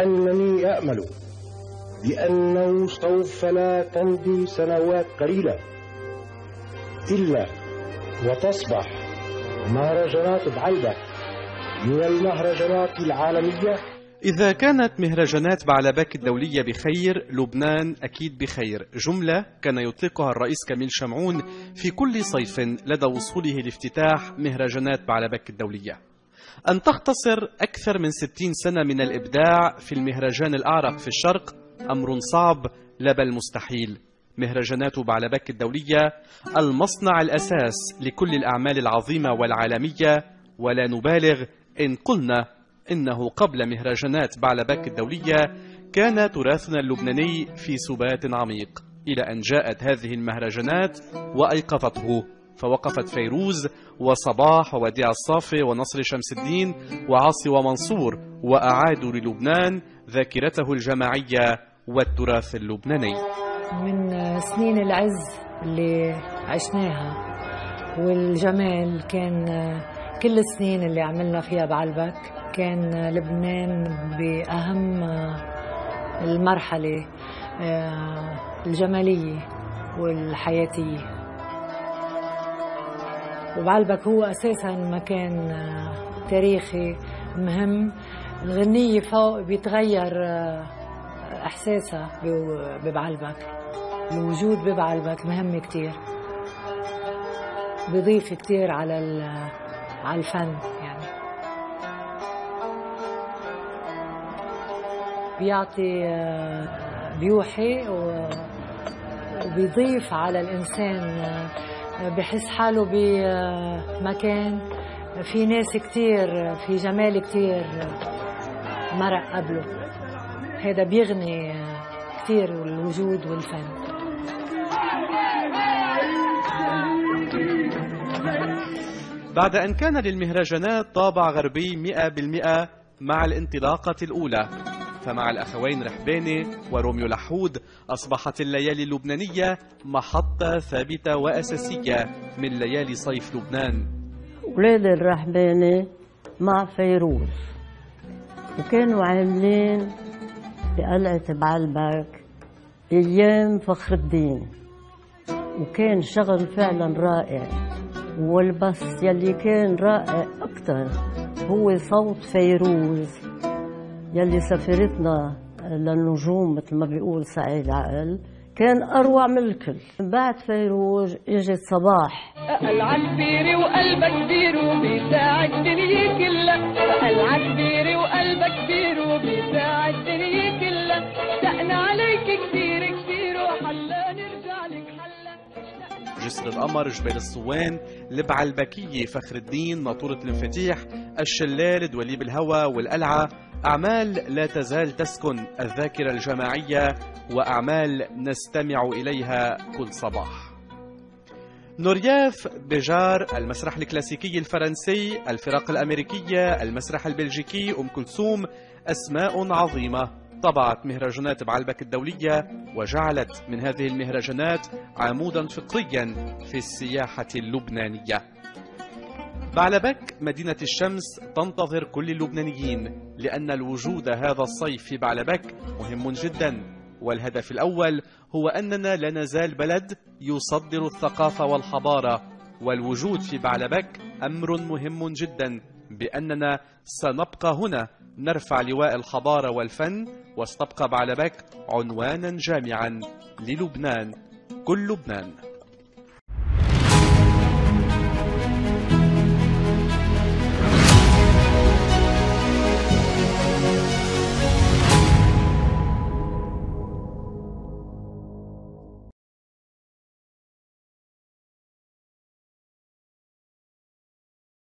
أنني أأمل بأنه سوف لا تمضي سنوات قليلة إلا وتصبح مهرجانات بعلبة من المهرجانات العالمية. إذا كانت مهرجانات بعلبك الدولية بخير لبنان أكيد بخير. جملة كان يطلقها الرئيس كميل شمعون في كل صيف لدى وصوله لافتتاح مهرجانات بعلبك الدولية. أن تختصر أكثر من 60 سنة من الإبداع في المهرجان الأعرق في الشرق أمر صعب لا بل مستحيل مهرجانات بعلبك الدولية المصنع الأساس لكل الأعمال العظيمة والعالمية. ولا نبالغ إن قلنا إنه قبل مهرجانات بعلبك الدولية كان تراثنا اللبناني في سبات عميق. إلى أن جاءت هذه المهرجانات وأيقظته فوقفت فيروز وصباح ووديع الصافي ونصر شمس الدين وعاصي ومنصور وأعادوا للبنان ذاكرته الجماعية والتراث اللبناني. من سنين العز اللي عشناها والجمال كان كل السنين اللي عملنا فيها بعلبك كان لبنان بأهم المرحلة الجمالية والحياتية. وبعلبك هو أساسا مكان تاريخي مهم. الغنية فوق بيتغير إحساسها ببعلبك الوجود ببعلبك مهم كتير. بيضيف كتير على على الفن يعني. بيعطي بيوحي وبيضيف على الإنسان بحس حاله بمكان في ناس كتير في جمال كتير مرق قبله. هذا بيغني كتير الوجود والفن. بعد أن كان للمهرجانات طابع غربي مئة بالمئة مع الانطلاقة الأولى. فمع الأخوين رحباني وروميو لحود أصبحت الليالي اللبنانية محطة ثابتة وأساسية من ليالي صيف لبنان. ولاد الرحباني مع فيروز. وكانوا عاملين بقلعة بعلبك أيام فخر الدين. وكان شغل فعلا رائع. والبس يلي كان رائع أكثر هو صوت فيروز. يلي سفرتنا للنجوم مثل ما بيقول سعيد عقل كان أروع من الكل. بعد فيروز إجت صباح. قلعة كبيرة وقلبك كبير وبيساعد الدنيا كلها. قلعة كبيرة وقلبك كبير وبيساعد الدنيا كلها. اشتقنا عليك كثير كثير وحلا نرجع لك حلا. جسر القمر جبال الصوان لبعة البكية فخر الدين ناطورة المفاتيح الشلال دواليب الهوى والقلعة. أعمال لا تزال تسكن الذاكرة الجماعية وأعمال نستمع إليها كل صباح. نورياف بجار المسرح الكلاسيكي الفرنسي الفرق الأمريكية المسرح البلجيكي أم كلثوم أسماء عظيمة. طبعت مهرجانات بعلبك الدولية وجعلت من هذه المهرجانات عمودا فقريا في السياحة اللبنانية. بعلبك مدينة الشمس تنتظر كل اللبنانيين لأن الوجود هذا الصيف في بعلبك مهم جدا. والهدف الأول هو أننا لا نزال بلد يصدر الثقافة والحضارة والوجود في بعلبك أمر مهم جدا. بأننا سنبقى هنا نرفع لواء الحضارة والفن وستبقى بعلبك عنوانا جامعا للبنان. كل لبنان.